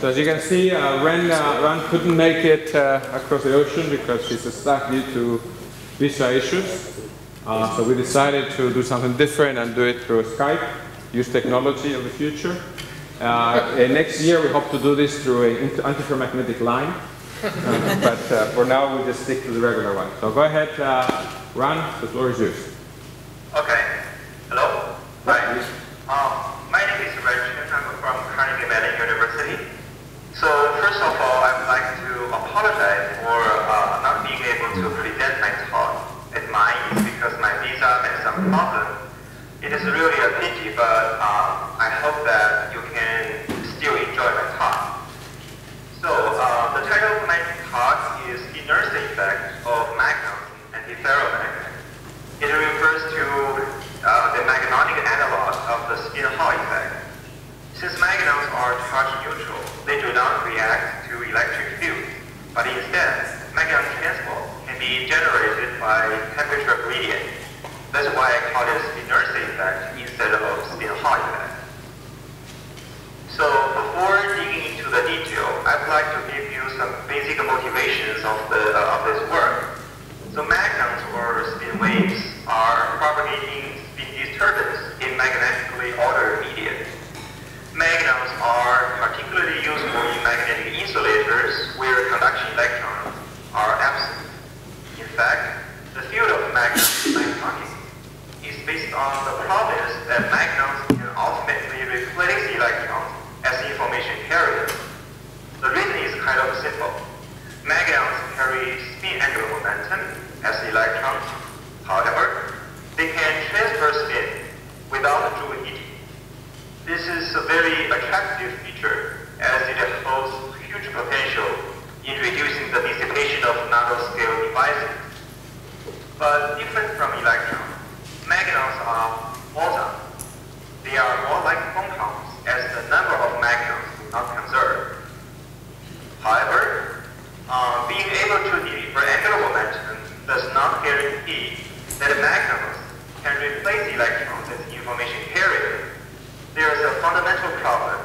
So as you can see, uh, Ran, uh, Ran couldn't make it uh, across the ocean because she's stuck due to visa issues. Uh, so we decided to do something different and do it through Skype, use technology of the future. Uh, next year we hope to do this through an antiferromagnetic line. Uh, but for now we just stick to the regular one. So go ahead, Ran, the floor is yours. Okay. Hello? Hi. Um, my name is Ran Cheng. I'm from Carnegie Mellon University. So first of all, I would like to apologize for uh, not being able to present my talk at mine because my visa had some problem. It is really a pity, but uh, I hope that you can still enjoy my talk. So uh, the title of my talk is Nernst Effect of Magnons and Ferromagnet. It refers to uh, the magnetic analog of the spin-Hall effect. Since magnons are charge neutral, they do not react to electric fields, but instead, magnon transport can be generated by temperature gradient. That's why I call it Nernst effect instead of spin-Hall effect. So before digging into the detail, I'd like to give you some basic motivations of, the, uh, of this work. So magnons or spin waves are propagating spin disturbance in magnetically ordered media. Magnons are particularly useful in magnetic insulators where conduction electrons are absent. In fact, the field of is based on the promise that magnons can ultimately replace electrons as information carriers. The reason is kind of simple. Magnons carry spin angular momentum as electrons. However, they can transfer spin without Joule heating. This is a very attractive feature as it holds huge potential in reducing the dissipation of nanoscale devices. But different from electrons, magnons are boson. They are more like photons as the number of magnons do not conserve. However, uh, being able to deliver angular momentum does not guarantee that magnons can replace electrons as information carriers there is a fundamental problem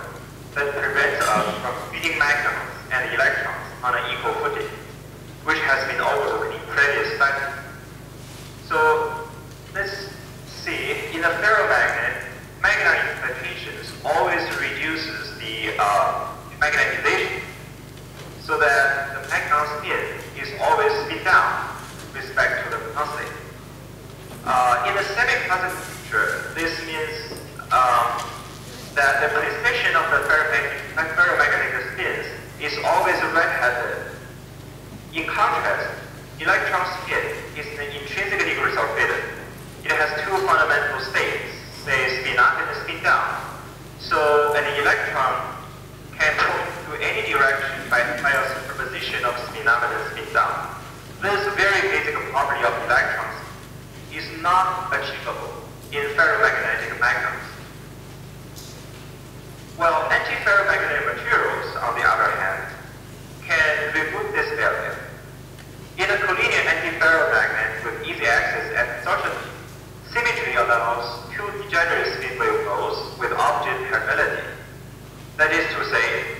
that prevents us from feeding magnons and electrons on an equal footing, which has been overlooked in previous studies. So let's see, in a ferromagnet, magnet excitations always reduces the uh, magnetization so that the magnon spin is always spin down with respect to the constant. Uh, in the semi-constant picture, this means um, that the precession of the ferromagnetic spins is always red-handed. In contrast, electron spin is an intrinsically resolved. It has two fundamental states, say spin up and spin down. So an electron can point to any direction by, by a superposition of spin up and spin down. This very basic property of electrons is not achievable in ferromagnetic magnets. Well, antiferromagnetic materials, on the other hand, can remove this barrier. In a collinear antiferromagnet with easy axis at sortation, symmetry allows two degenerate spin wave modes with opposite parallelity. That is to say,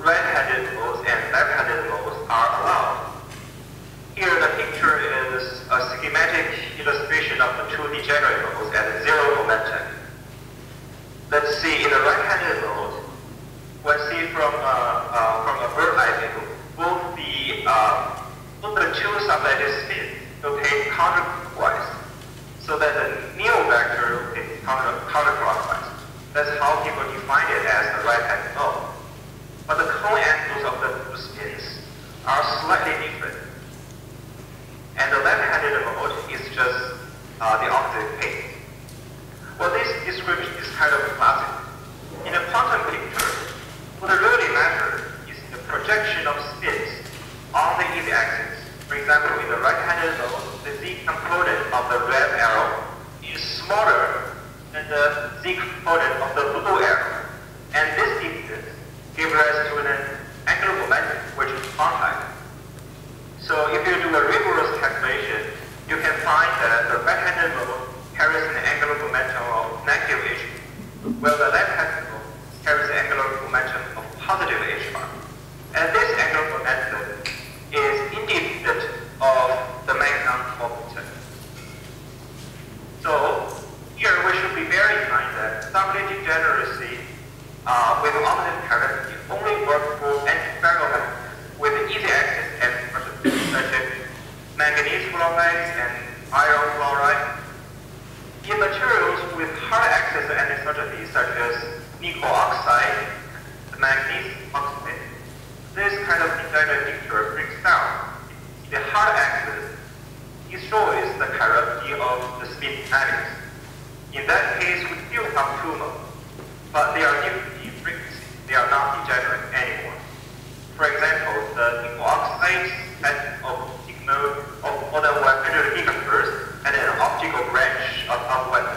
right-handed modes and left-handed modes are allowed. Here the picture is a schematic illustration of the two degenerate modes at zero momentum let's see, in the right-handed mode, we see from uh, uh, from a bird eye view, both the uh, both the two sublattice spins rotate counterclockwise, so that the Néel vector rotates counter counterclockwise. That's how people define it as the right-handed mode. But the cone angles of the two spins are slightly different. And the left-handed mode is just uh, the opposite case. Well, this description is kind of classic. In a quantum picture, what really matters is the projection of spins on the z-axis. For example, in the right-handed node, the z component of the red arrow is smaller than the z component of the blue arrow. And this distance gives rise to an angular momentum, which is quantized. So if you do a rigorous calculation, you can find that the right-handed node carries an angular momentum of bueno.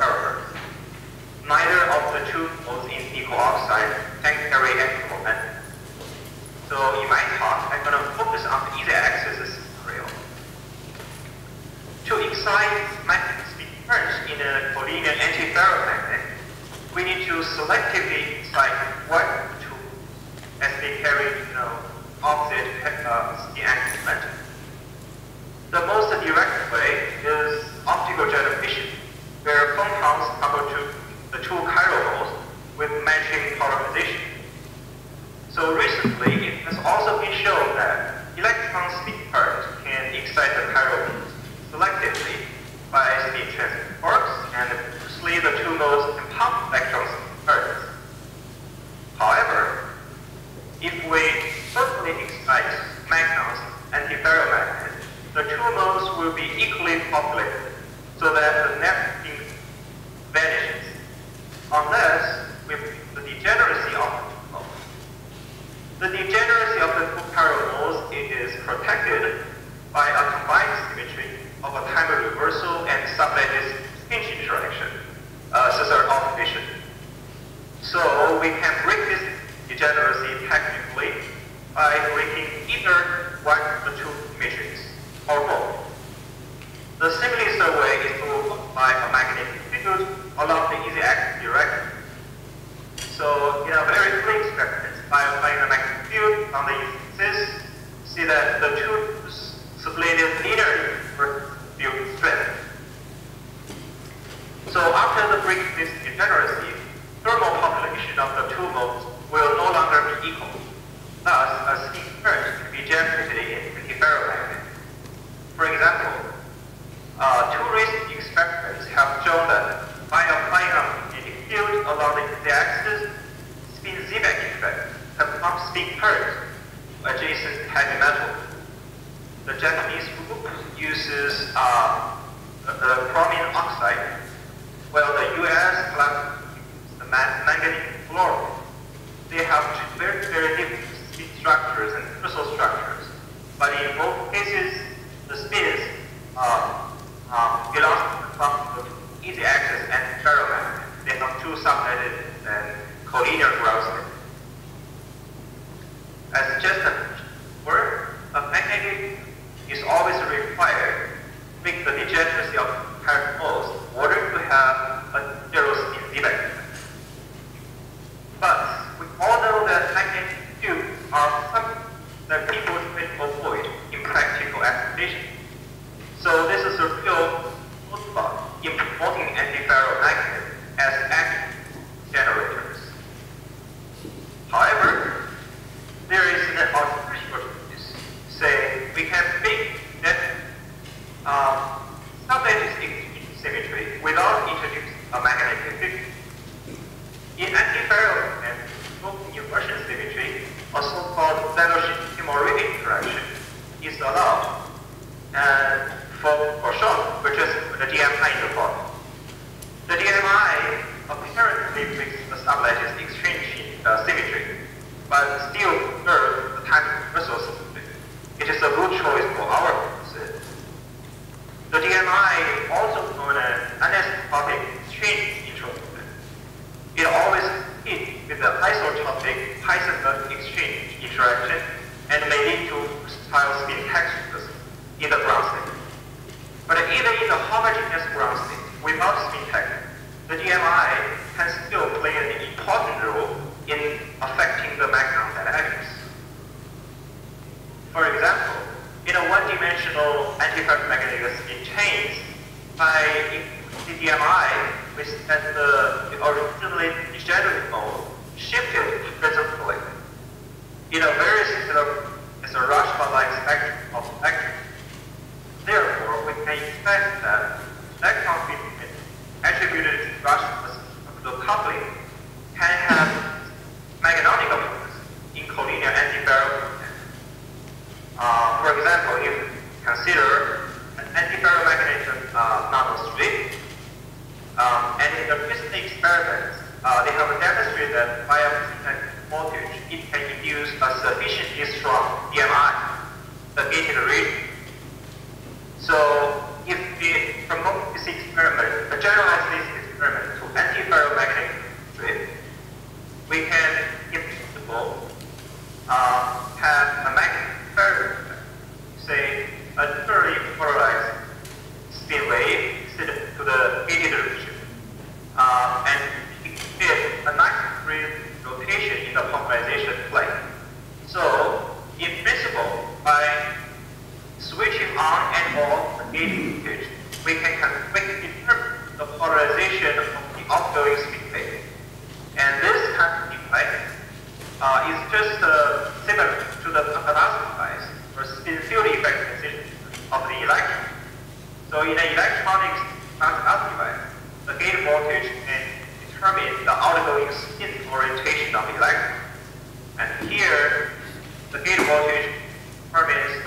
experiments have shown that by applying the field along the z-axis, spin Seebeck effect can pump spin current adjacent heavy metal. The Japanese group uses uh, the, chromium oxide, while the U.S. plant the manganese fluoride. They have very, very different spin structures and crystal structures, but in both cases, the spins uh, um, belongs to some with easy axis and parallel. They have two subnetted and uh, collinear growth. As just a word, a mechanism is always required to make the degeneracy of parent modes in order to have a zero spin event. But we all know that mechanisms do are something that people try avoid in practical applications. So this is a will But even in a homogeneous ground state without careful. the DMI can still play an important role in affecting the background dynamics. For example, in a one-dimensional antiferromagnetic spin chains, by the DMI, which has the, originally degenerate mode, shifted horizontally in a very similar as a Rashba-like spectrum of spectrum. Therefore, we can expect that electron field attributed to Rashba's coupling can have magnetic opponents in collinear antiferro. Uh, for example, if you consider an antiferromagnetic uh, nanostrip, um, and in the recent experiments, uh, they have demonstrated that via voltage, it can induce a sufficiently strong DMI, the gated region. So if we promote this experiment, uh, generalize this experiment to antiferromagnetic strip, we can, if possible, uh, have a magnetic ferrite, say, a very polarized spin wave instead to the gated region. Uh, and it a nice degree rotation in the polarization plane. So, in principle, by switching on and off the gating voltage, we can quickly determine the polarization of the outgoing spin wave. And this kind of effect uh, is just uh, similar to the Pantanoski device or spin field effect of the electron. So in an electronic Pantanoski device, the gate voltage can determine the outgoing spin orientation of the electron. And here, the gate voltage determines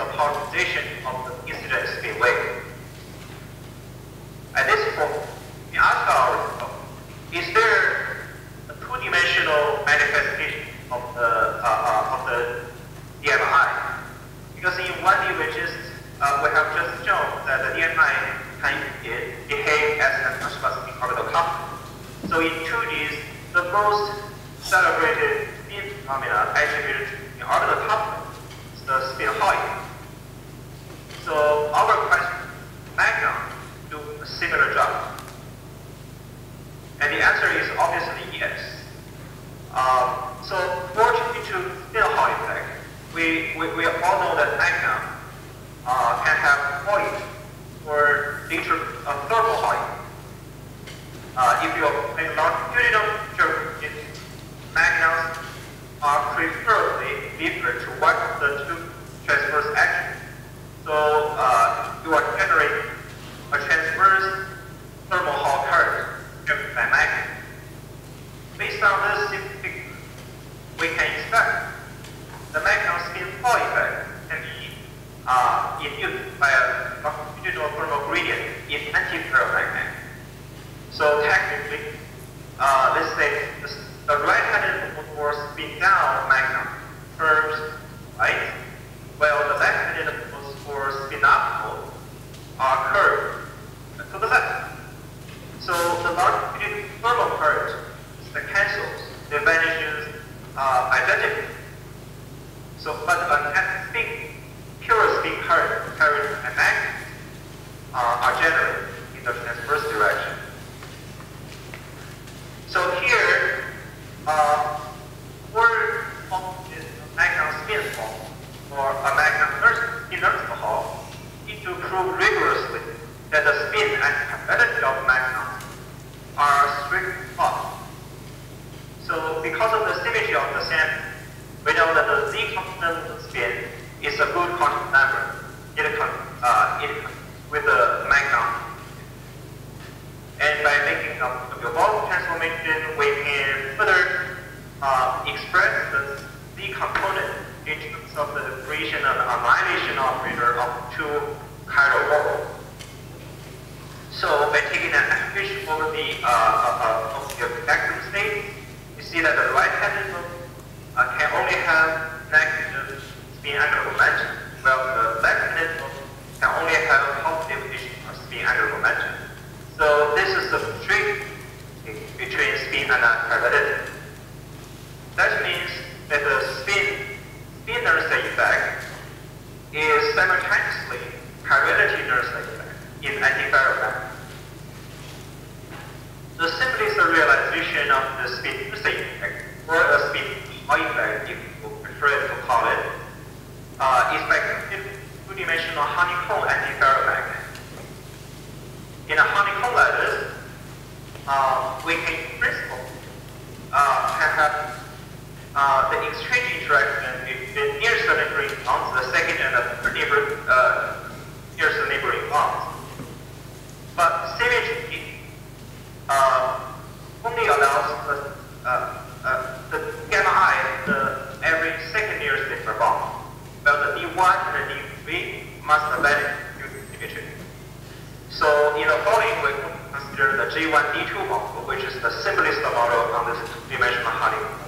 of the incident spin wave. At this point, we ask ourselves, is there a two-dimensional manifestation of the uh, uh, of the DMI? Because in 1D, we just uh, we have just shown that the DMI can behave as an Rashba orbital coupling. So in 2D, the most celebrated spin phenomena attributed to orbital coupling is the spin Hall. So our question, magnon, do a similar job. And the answer is obviously yes. Um, so fortunately to spin Hall effect, we, we, we all know that magnon uh, can have point or nature of thermal height. Uh, if you make longitudinal picture, magnons are preferably different to what the two transverse action. So uh, you are generating a transverse thermal Hall current driven by magnet. Based on this picture, we can expect the magnon spin Hall effect can be uh, induced by a longitudinal thermal gradient in antiferromagnet. So technically, uh, let's say the, the right-handed force spin down magnon curves right, while the left-handed force spin up are curved to the left. So the longitudinal thermal current the cancels, they vanishes uh, identically. So, but a spin, pure spin current carried a magnet uh, are generated in the transverse direction. So here, uh, word is a magnon spin Hall or a magnon inertial Hall need to prove rigorously that the spin and capacity of magnon are strict off. So because of the symmetry of the sample, we know that the z component spin is a good quantum number. It, uh, it with the magnon. And by making a Gabor transformation, we can further uh, express the Z component in terms of the diffraction and annihilation operator of two chiral walls. So by taking an application over the uh, uh, of the spectrum state, you see that the right-handed uh, can only have negative spin angular momentum, while the left-handed can only have positive spin angular momentum. So this is the trick between spin and non-gravity. That means that the spin spin effect is simultaneously gravity inertia effect in antiferromagnet. The simplest realization of the Nernst effect or a spin effect, if you prefer to call it, uh, is by two-dimensional honeycomb antiferromagnet. In a honeycomb this, uh, we can, in principle, uh, have uh, the exchange interaction between nearest neighboring bonds, the second and the third neighbor, uh, nearest neighboring bonds. But symmetry uh, only allows the, uh, uh, the gamma i, the every second nearest neighbor bond, while the D1 and the D3 must vanish due to symmetry. So in the following, we consider the G1D2 model, which is the simplest model on this dimensional honey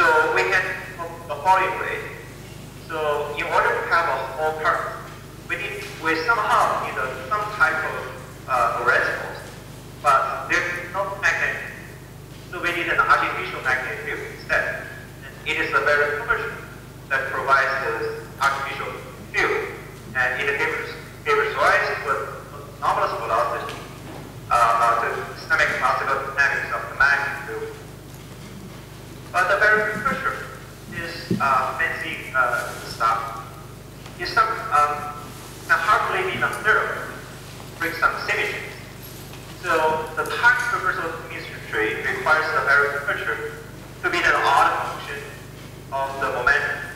So we following way. So in order to have a whole current, we need we somehow need a, some type of uh, response, but there's no magnet. So we need an artificial magnetic field instead. And it is a Berry curvature that provides this artificial field, and it gives, gives rise to a velocity uh, to systemic classical dynamics of the magnetic field. The very is uh, uh, stuff. It's some, um, can hardly be non-zero bring some symmetry. So the time reversal symmetry requires the Berry curvature to be an odd function of the momentum.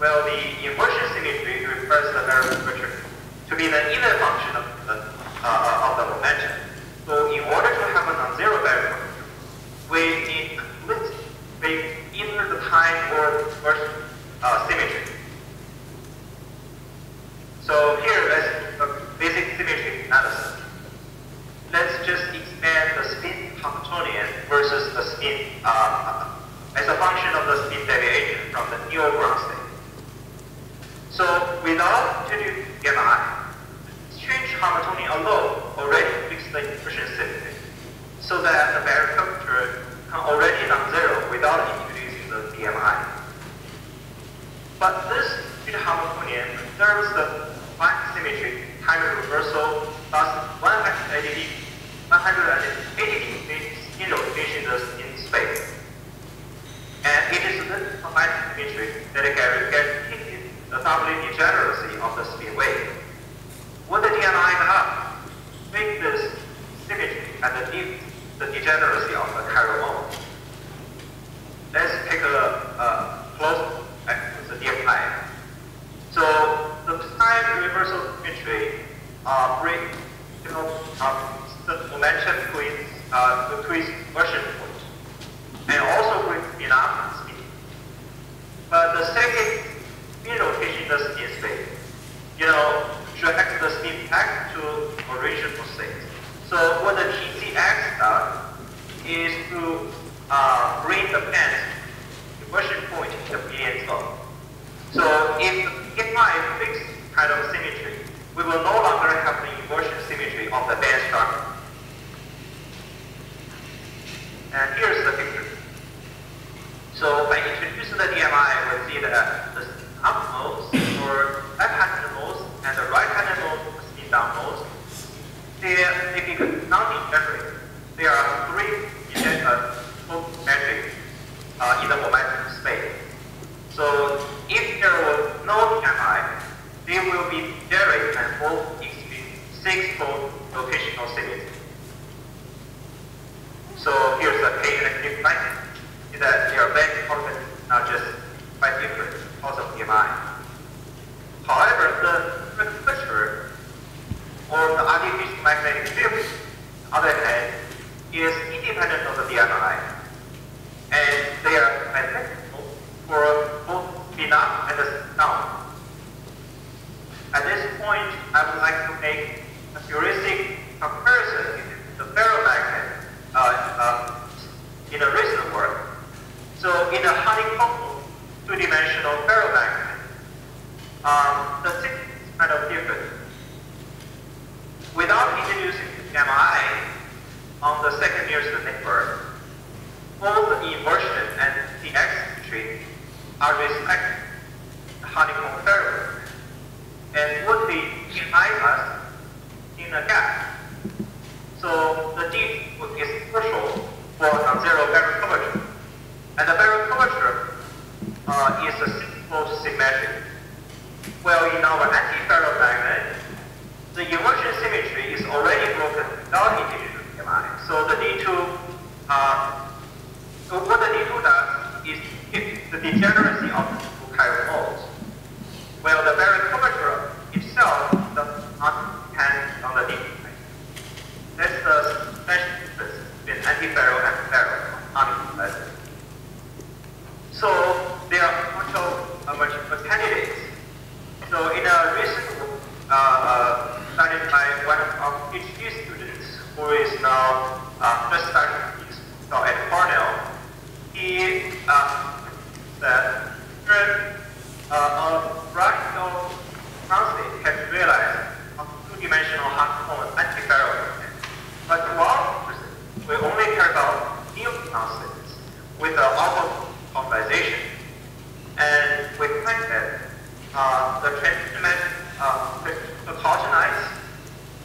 Well, the inversion symmetry requires the Berry curvature to be the even function of the, uh, of the momentum. So in order to have a non-zero Berry curvature, we need either the time or inversion uh, symmetry. So here, let's basic symmetry analysis. Let's just expand the spin Hamiltonian versus the spin uh, as a function of the spin deviation from the new ground state. So without introducing gamma i, strange Hamiltonian alone already fixes the inversion symmetry, so that the Berry curvature can already non-zero without introducing the DMI. But this Hamiltonian preserves the fine symmetry time reversal plus 180 180 degrees in rotations in space. And it is this combined symmetry that guarantees the doubly degeneracy of the spin wave. What the DMI up make this symmetry and the, the degeneracy of the chiral. Let's take a, a close at the DMI. So the time reversal symmetry uh, bring, you know, uh, the momentum twist, uh, the twist version point, and also brings enough speed. But the second spin rotation does in space, you know, should act the spin back to original state. So what the TCX does is to uh, bring the band inversion point in the Brillouin zone. So if if I fix kind of symmetry, we will no longer have the inversion symmetry of the band structure. And here's the picture. So by introducing the DMI, we see that the up modes or left-handed modes and the right-handed modes, the spin down modes, they, they become non-degenerate. There are three uh, in the momentum space. So if there was no DMI, they will be direct and both experience six-fold rotational symmetry. So here's the K and Q. Is that they are very important, not just quite different, also PMI. However, the curvature or the artificial magnetic field, on the other hand, is independent of the DMI. And they are identical for both phenom and sound. At this point, I would like to make a heuristic comparison the ferromagnet uh, uh, in a recent work. So in a honeycomb two-dimensional ferromagnet, um, the thickness is kind of different. Without introducing MI on the second nearest network, both the inversion and the symmetry are respected honeycomb ferromagnet and would be behind us in a gap. So the D is crucial for non-zero Berry curvature. And the Berry curvature uh, is a simple symmetry. Well, in our anti-ferromagnet, the inversion symmetry is already broken without MI. So the D2, uh, so what the D2 does is the degeneracy of the two chiral. Well, the Berry curvature itself does not depend on the D2. That's the special difference between anti-ferro and ferro on So there are uh, multiple candidates. So in a recent work uh, uh, studied by one of our PhD students who is now uh, just starting his at Cornell, uh, said that uh, a fractal translate has realized a two-dimensional hard cone anti-ferro but our we only care about new translates with the auto optimization. And we find that uh, the transmission uh, the, the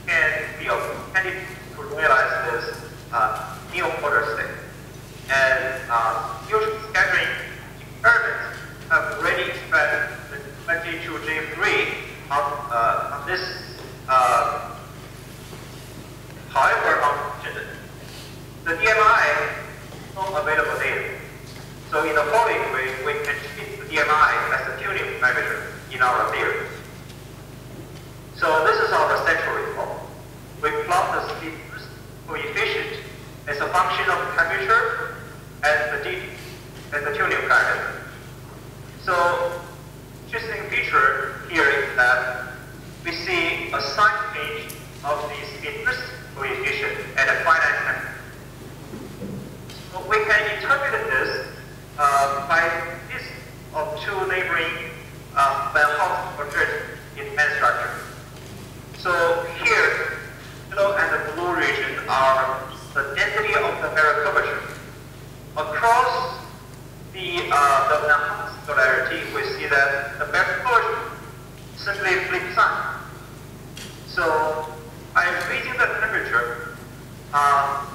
can be a candidate to realize this uh, new order state. And uh, scattering experiments have already expressed the 22J3 of, uh, of this uh, However, unfortunately, the DMI is not available data. So in the following, we, we can treat the DMI as a tuning parameter in our theory. So this is our central report. We plot the speed coefficient as a function of temperature and the D as the tuning parameter. So interesting feature here is that we see a sign change of the speed coefficient at a finite time. So we can interpret this uh, by this of two neighboring uh, Van Hove quadrant in N structure. So here, yellow and the blue region are the density of the Berry curvature. Across the uh, the Van Hove polarity, we see that the Berry curvature simply flip side. So by raising the temperature, uh,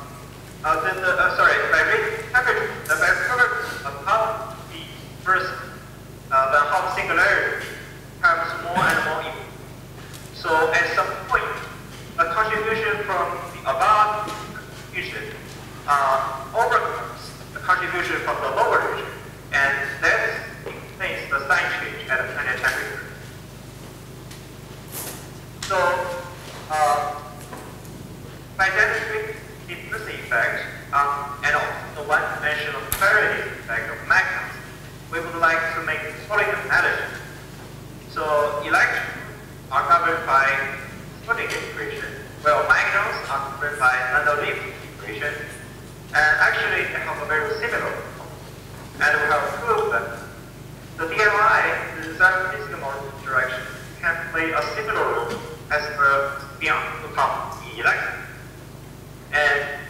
uh, the, the, uh, sorry, by raising temperature, the temperature above the first uh, Van Hove singularity becomes more and more equal. So at some point, the contribution from the above region uh, overcomes the contribution from the lower region, and that explains the sign change at a planet temperature. So uh, by demonstrating the implicit effect um, and also the one-dimensional parity effect of magnets, we would like to make the following analogy. So electrons are covered by Schrodinger equation, while magnets are covered by Mendeleev equation, and actually they have a very similar And we have proved that the DMI, the design physical direction, can play a similar role as the beyond to come electron. And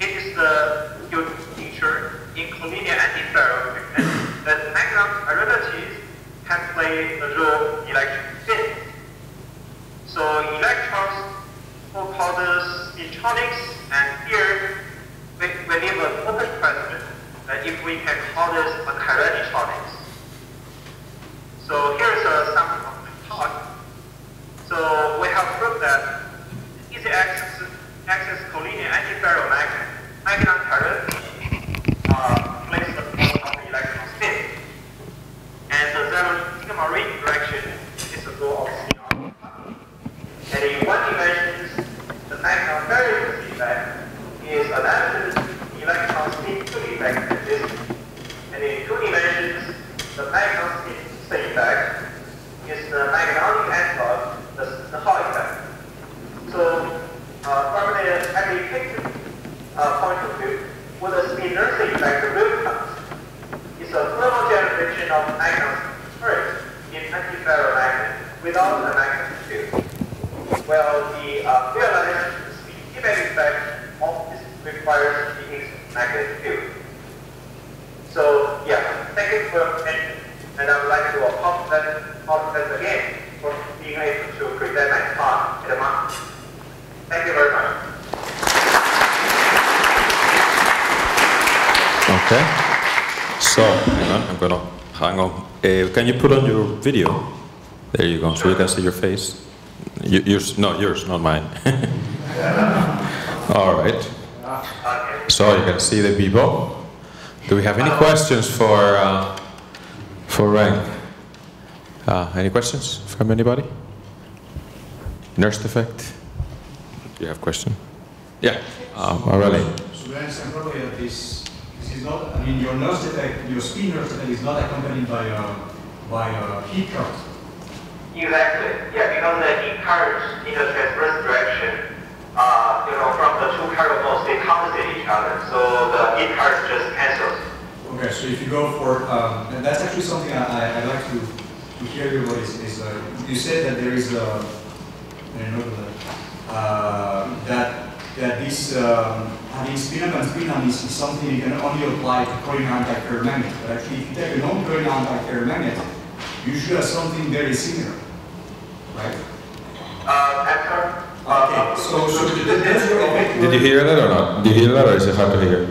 it is the unique feature in collinear antiferromagnet that magnetic relatives can play the role in electric field. So electrons will call this electronics, and here an open question that if we can call this a chiral So here's a sample of my talk. So we have proved that easy axis, axis collinear antiferromagnet, magnon of magnons first in antiferromagnet without a magnetic field. Well, the uh, kinetic effect of this requires the magnetic field. So, yeah, thank you for attention, and I would like to apologize, apologize again for being able to present my talk at the moment. Thank you very much. Okay. So, hang on, I'm gonna hang on. Uh, can you put on your video? There you go, so you can see your face. Y- yours, no, yours, not mine. All right. So you can see the people. Do we have any questions for uh, for Ran? Uh, any questions from anybody? Nernst effect? You have a question? Yeah. Um, already. So that this, is not, I mean, your Nernst effect, your spin Nernst effect is not accompanied by a, by a heat current. Exactly. Yeah, because the heat currents in the transverse direction, uh, you know, from the two parallel modes, they compensate each other. So the current just cancels. Okay, so if you go for, um, and that's actually something I, I, like to, to hear you about is, uh, you said that there is a, I don't know, that, uh, that, that this, um, having spin up and spin is, is something you can only apply to collinear antiferromagnet. But actually, if you take a non-collinear antiferromagnet, you should have something very similar, right? Uh. Okay, so, so does your effect Did you hear that or not? Did you hear that or is it hard to hear?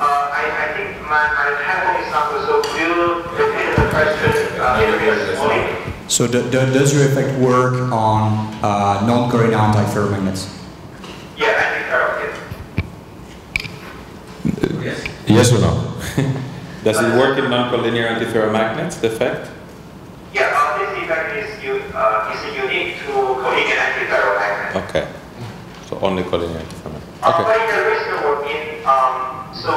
Uh, I, I think my, my headphone is not so could you repeat the question uh, a little? So do, do, does your effect work on uh, non-collinear antiferromagnets? Yeah, I think so, yes. Yes or no? Does it work in non-collinear antiferromagnets, the effect? Yeah, uh, is, uh, is unique to collinear antiferromagnet. Okay. So only collinear antiferromagnet. Uh, Okay. but in the recent work in, um, so,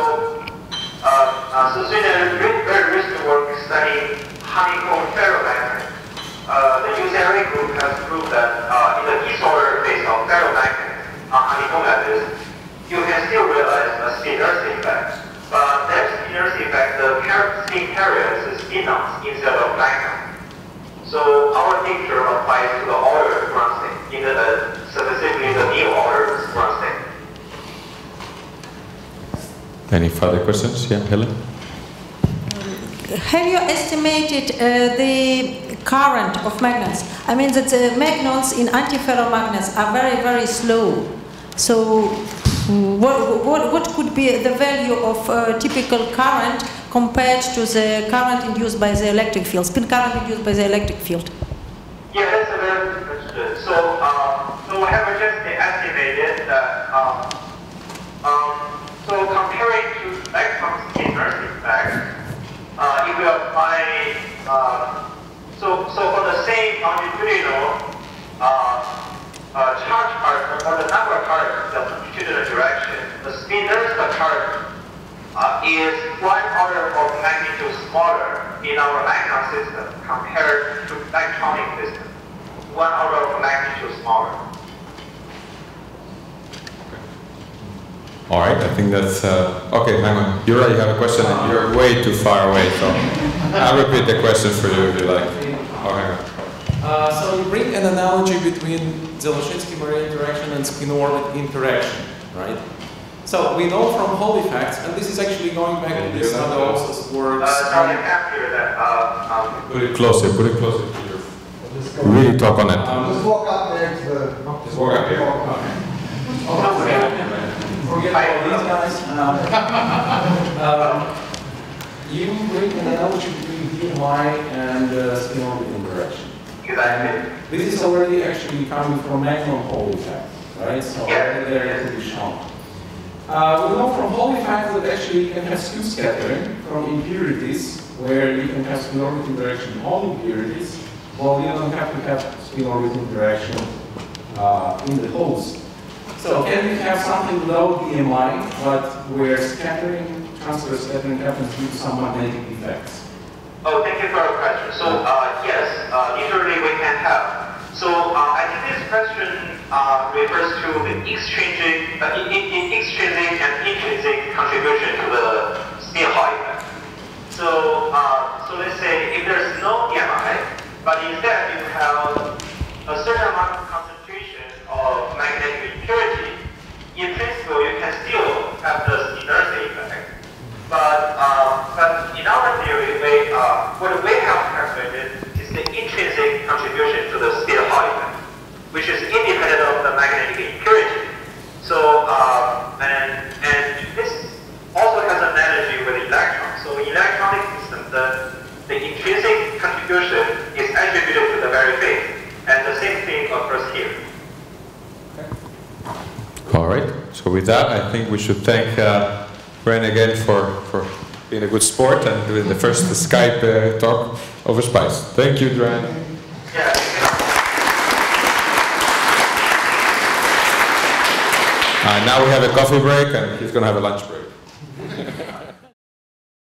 uh, uh, so, so in the re- very recent work studying honeycomb ferromagnet, uh, the UCLA group has proved that, uh, in the disorder phase of ferromagnet, uh, honeycomb lattice, you can still realize a spin-Nernst effect. But that spin-Nernst effect, the spin carrier is spin-ons instead of magnon. So our picture applies to the order ground state, in the, specifically the new order ground state. Any further questions? Yeah, Helen? Have you estimated uh, the current of magnets? I mean that the magnets in antiferromagnets are very, very slow. So what, what, what could be the value of uh, typical current compared to the current induced by the electric field, spin current induced by the electric field? Yeah, that's a very good question. So, um, so we have just estimated that, um, um, so comparing to electrons in Nernst effect, uh, if we apply, uh, so, so for the same longitudinal, uh, uh, charge part, or the number of particles in the direction, the spin Nernst current uh, is one order of magnitude smaller in our magnon system compared to electronic system. One order of magnitude smaller. All right, I think that's, uh, okay, hang on. Yura, you have a question you're way too far away, so I'll repeat the question for you if you like. Oh, hang on. Uh, so you bring an analogy between Dzyaloshinskii-Moriya interaction and spin-orbit interaction, right? So we know from Hall effects, and this is actually going back to this other also works. Uh, sorry, I can't hear that. Uh, um, Put it closer, put it closer to your, really talk on it. Just walk up there to the. Just walk up here. Forget about these guys. Um, um, you bring an analogy between DMI and uh, spin-orbit interaction. exactly. This is already actually coming from Magnon Hall effect, right? So Yeah. already there to be shown. Uh, we know from Hall effect that actually you can have skew scattering from impurities, where you can have spin-orbit interaction on impurities, while you don't have to have spin-orbit interaction uh, in the holes. So can we have something low BMI, but where scattering, transfer scattering happens due to some magnetic effects? Oh, thank you for your question. So, uh, yes, uh, literally we can have. So, uh, I think this question uh, refers to the extrinsic, uh, in, in, and intrinsic contribution to the spin Hall effect. So, uh, so let's say if there's no DMI, but instead you have a certain amount of concentration of magnetic impurity, in principle you can still have the Nernst effect. But, uh, but in our theory, we, uh, what we have calculated is the intrinsic contribution to the spin Hall effect, which is independent of the magnetic impurity. So, uh, and, and this also has an analogy with electrons. So in electronic system, the, the intrinsic contribution is attributed to the Berry phase. And the same thing occurs here. Okay. All right. So with that, I think we should thank uh, Ran again for, for being a good sport and doing the first Skype uh, talk over SPICE. Thank you, Ran. Yeah. Now we have a coffee break and he's going to have a lunch break.